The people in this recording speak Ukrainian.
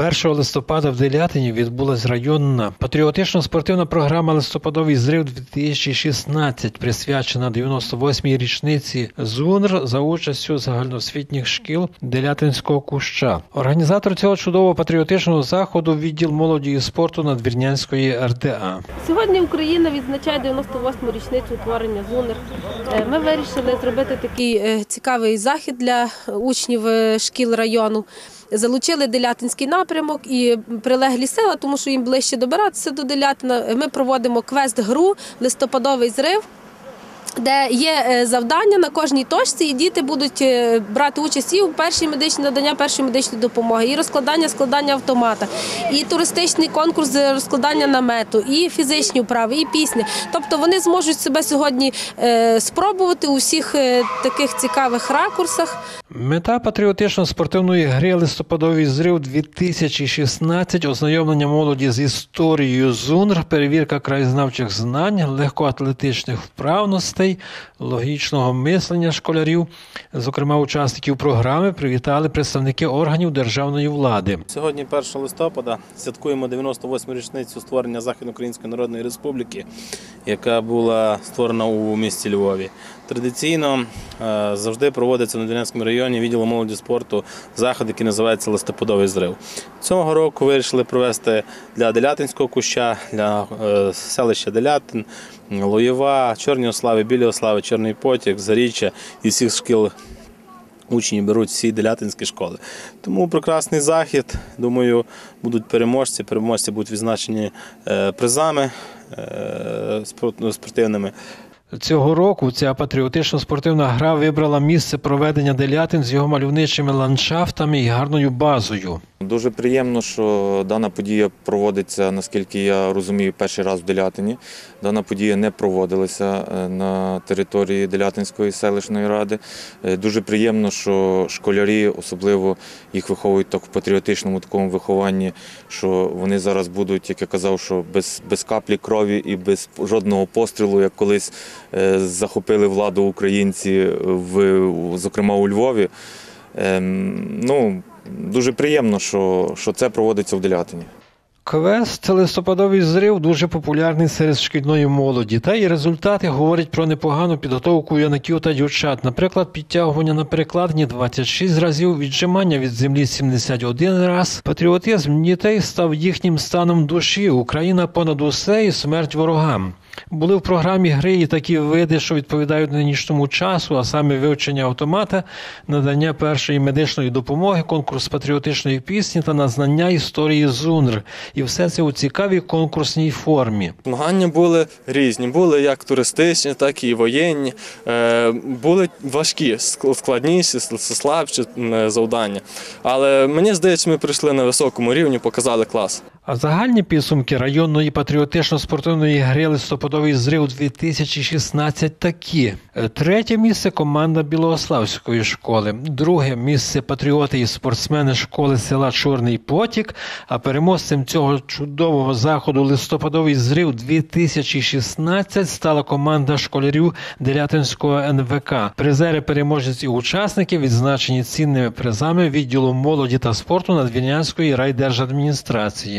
1 листопада в Делятині відбулась районна патріотично-спортивна програма Листопадовий зрив 2016 присвячена 98-й річниці ЗУНР за участю загальноосвітніх шкіл Делятинського куща. Організатор цього чудового патріотичного заходу відділ молоді і спорту Надвірнянської РДА. Сьогодні Україна відзначає 98-му річницю утворення ЗУНР. Е, Ми вирішили зробити такий е, цікавий захід для учнів е, шкіл району. Залучили Делятинський напрямок і прилеглі села, тому що їм ближче добиратися до Делятина. Ми проводимо квест-гру листопадовий зрив. Де є е, завдання на кожній точці, і діти будуть е, брати участь і у першій медичній надання першої медичної допомоги, і розкладання складання автомата, і туристичний конкурс з розкладання намету, і фізичні вправи, і пісні. Тобто вони зможуть себе сьогодні е, спробувати у всіх е, таких цікавих ракурсах. Мета патріотично-спортивної гри листопадовий зрив 2016 ознайомлення молоді з історією ЗУНР, перевірка краєзнавчих знань, легкоатлетичних вправностей, логічного мислення школярів. Зокрема, учасників програми привітали представники органів державної влади. Сьогодні, 1 листопада, святкуємо 98-му річницю створення Західноукраїнської Народної Республіки, яка була створена у місті Львові. Традиційно е, завжди проводиться на Донецькому районі відділу молоді спорту захід, який називається Листопадовий зрив. Цього року вирішили провести для Делятинського куща, для е, селища Делятин, Лоєва, Чорні Ослави, Білі Ослави, Чорний Потік, Заріччя і всіх шкіл Учні беруть всі делятинські школи. Тому прекрасний захід. Думаю, будуть переможці. Переможці будуть відзначені е, призами е, спортивними. Цього року ця патріотично-спортивна гра вибрала місце проведення делятин з його мальовничими ландшафтами і гарною базою. Дуже приємно, що дана подія проводиться, наскільки я розумію, перший раз в Делятині. Дана подія не проводилася е, на території Делятинської селищної ради. Е, Дуже приємно, що школярі, особливо їх виховують так в патріотичному такому вихованні, що вони зараз будуть, як я казав, що без, без каплі крові і без жодного пострілу, як колись е, захопили владу українці, в, зокрема у Львові. Ем, ну, дуже приємно, що, що це проводиться в Делятині. Квест листопадовий зрив дуже популярний серед шкільної молоді. Та й результати говорять про непогану підготовку юнаків та дівчат. Наприклад, підтягування на перекладні 26 разів, віджимання від землі 71 раз. Патріотизм дітей став їхнім станом душі. Україна понад усе і смерть ворогам. Були в програмі гри і такі види, що відповідають нинішньому часу, а саме вивчення автомата, надання першої медичної допомоги, конкурс патріотичної пісні та назнання історії ЗУНР. І все це у цікавій конкурсній формі. Змагання були різні. Були як туристичні, так і воєнні. Е, Були важкі, складніші, слабші завдання. Але мені здається, ми прийшли на високому рівні, показали клас. А загальні підсумки районної патріотично-спортивної гри листопадовий зрив 2016 такі: третє місце команда Білоославської школи, друге місце патріоти і спортсмени школи села Чорний Потік. А переможцем цього чудового заходу листопадовий зрив 2016 стала команда школярів Делятинського НВК. Призери, переможці і учасники відзначені цінними призами відділу молоді та спорту Надвірнянської райдержадміністрації.